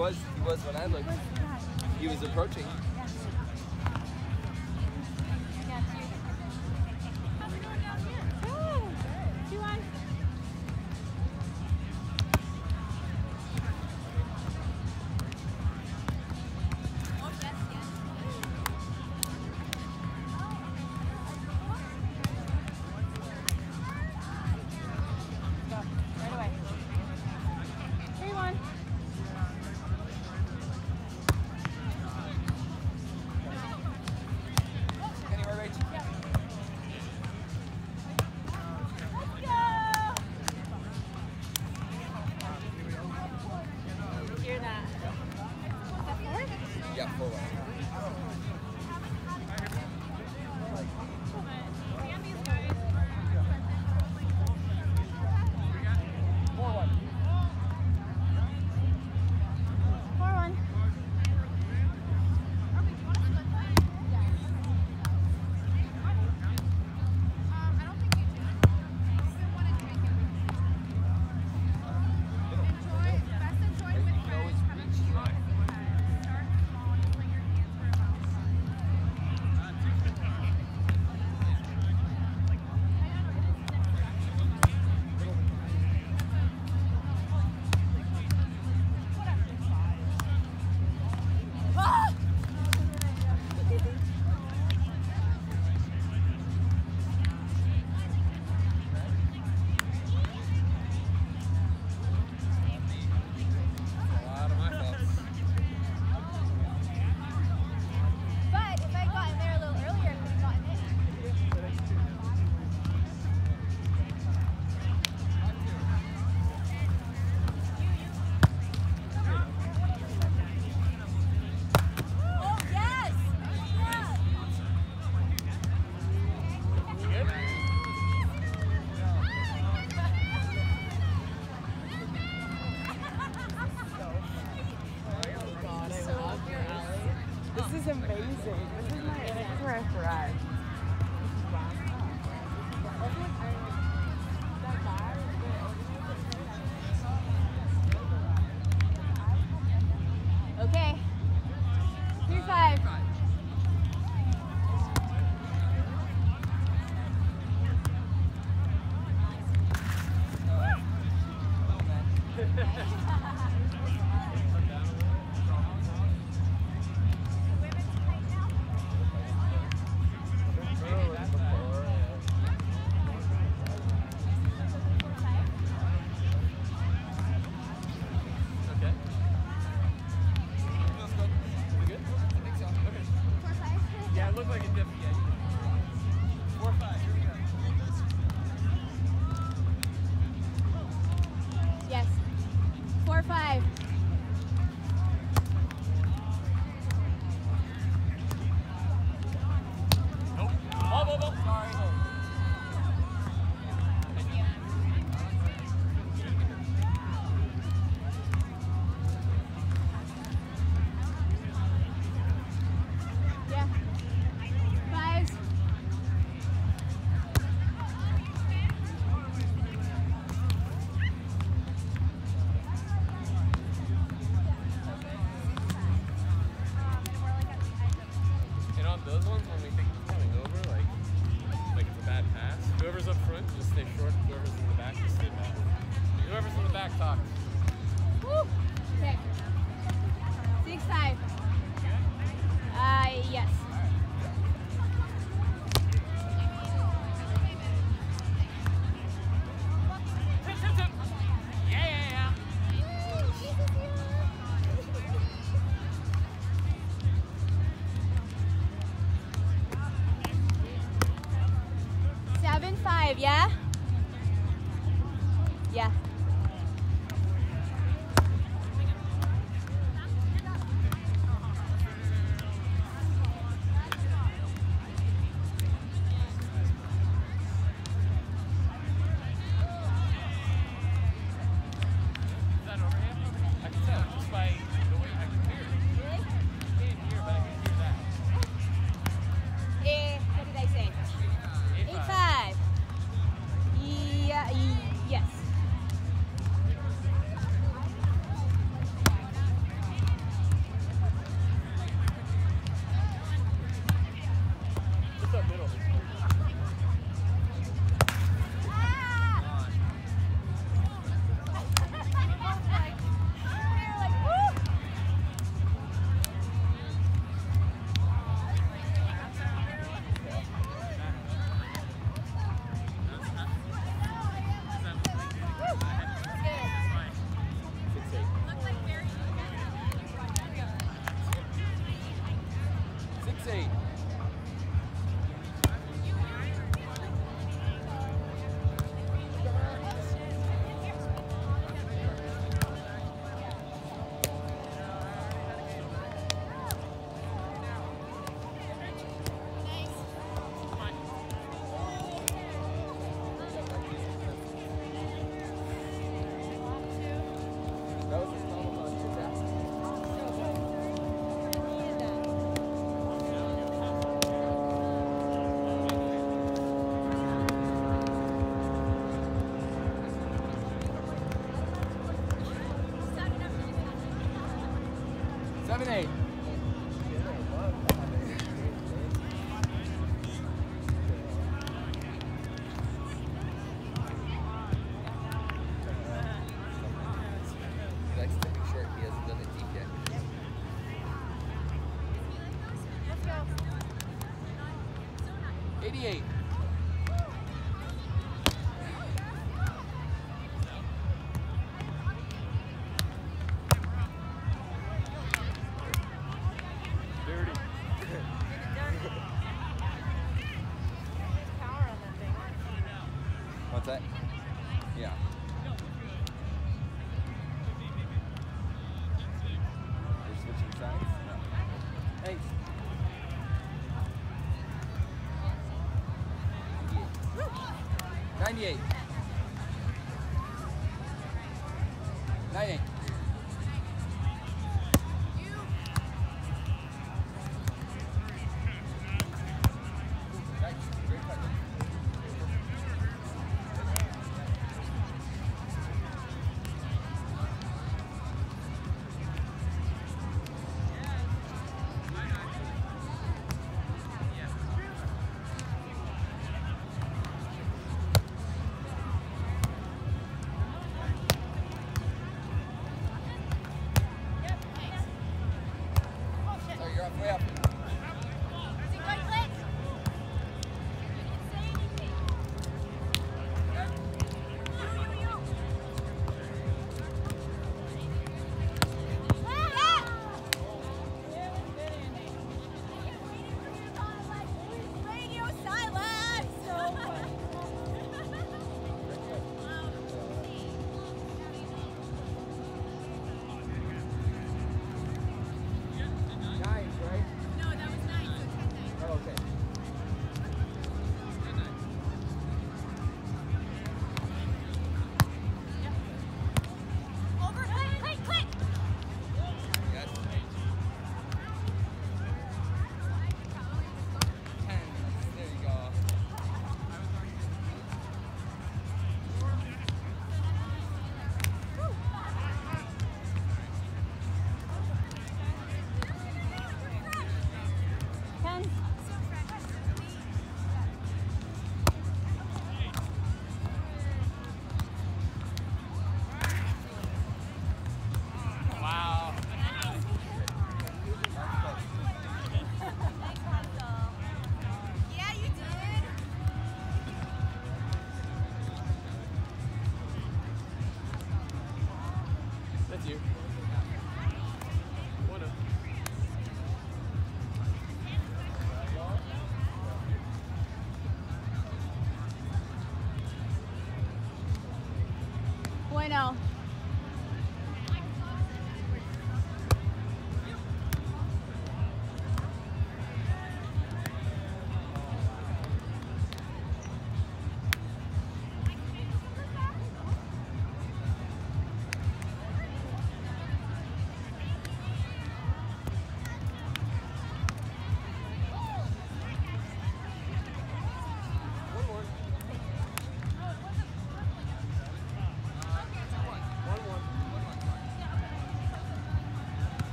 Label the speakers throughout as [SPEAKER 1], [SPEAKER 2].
[SPEAKER 1] was, he was when I looked. He was approaching.
[SPEAKER 2] This is my, first ride.
[SPEAKER 1] like
[SPEAKER 3] a
[SPEAKER 1] different. off those ones when we think coming over, like like it's a bad pass. Whoever's up front, just stay short. Whoever's in the back, just stay back. Whoever's in the back, talk.
[SPEAKER 3] Woo! Okay. Six five.
[SPEAKER 1] Yeah.
[SPEAKER 2] Seven eight.
[SPEAKER 4] Thanks. Ninety-eight. Ninety-eight.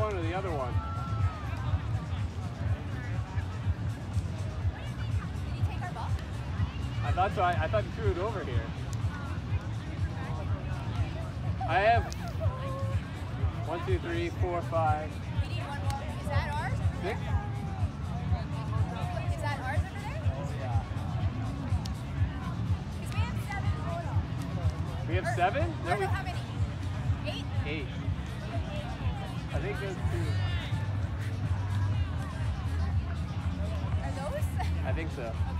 [SPEAKER 2] one
[SPEAKER 1] or the other one? I thought so. I, I thought you threw it over here. I have one, two, three, four, five.
[SPEAKER 2] Is that ours?
[SPEAKER 1] Six.
[SPEAKER 2] Is that ours over there? Yeah. We have seven?
[SPEAKER 1] We have
[SPEAKER 2] or,
[SPEAKER 1] seven? No,
[SPEAKER 2] how many? Eight?
[SPEAKER 1] Eight think those two.
[SPEAKER 2] Are those?
[SPEAKER 1] I think so.
[SPEAKER 2] Okay.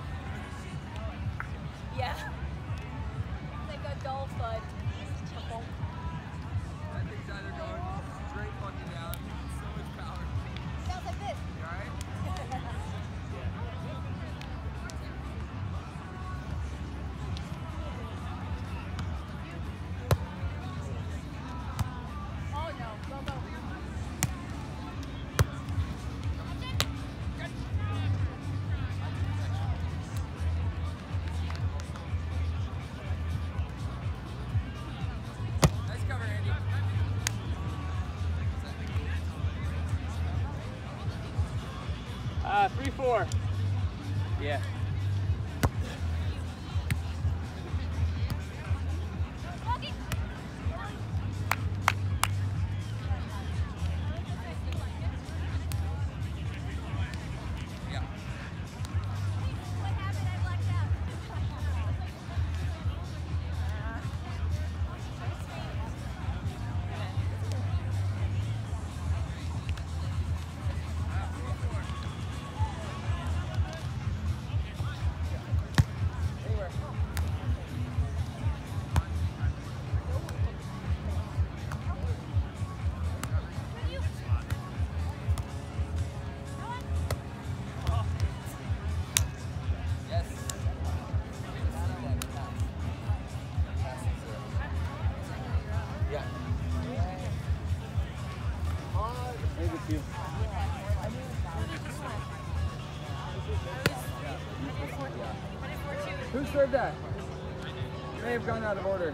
[SPEAKER 2] for? served that? May have gone out of order.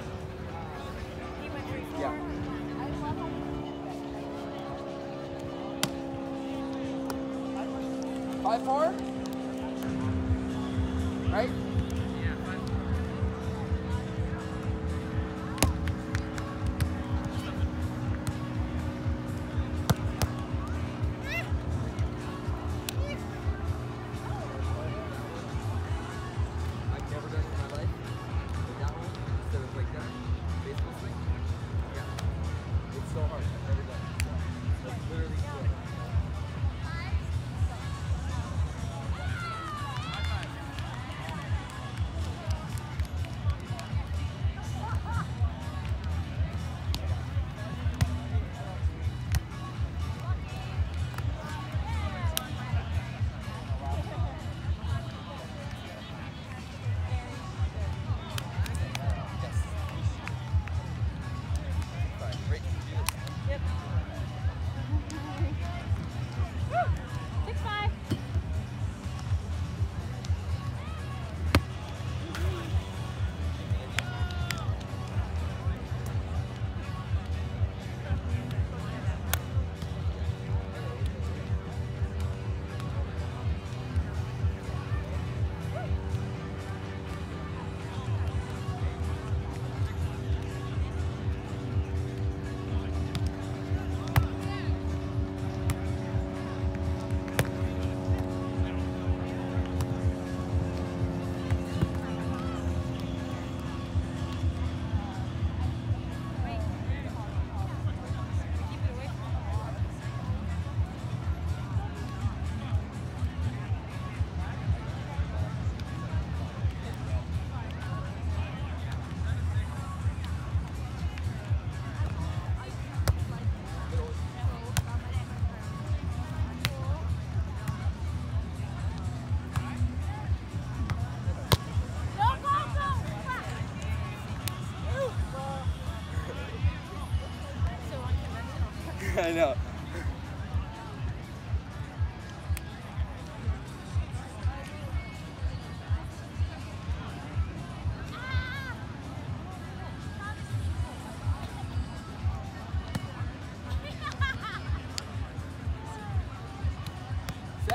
[SPEAKER 2] Yeah. Five four? Right?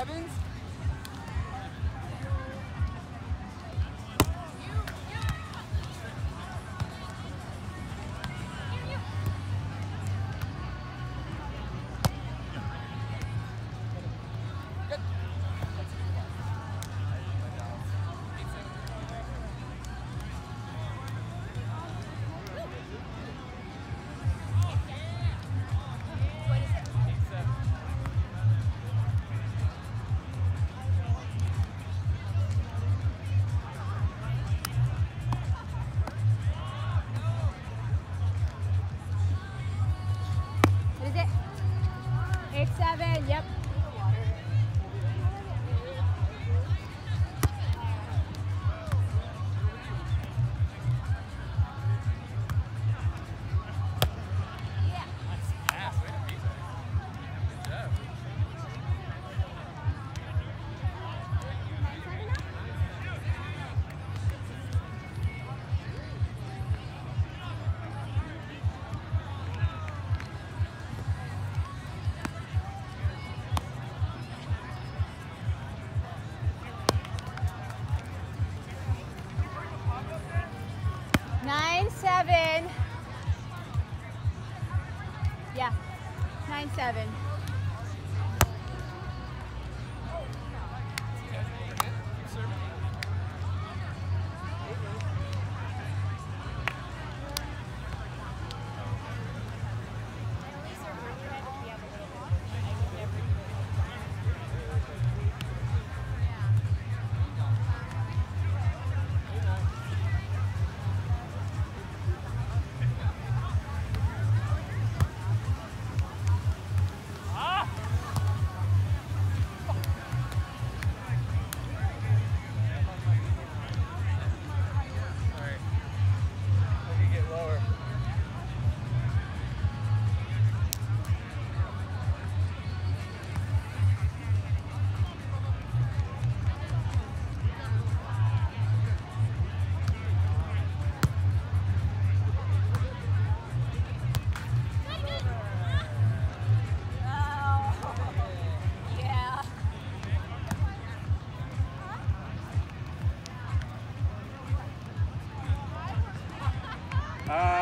[SPEAKER 1] Evans,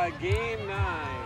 [SPEAKER 1] Game nine.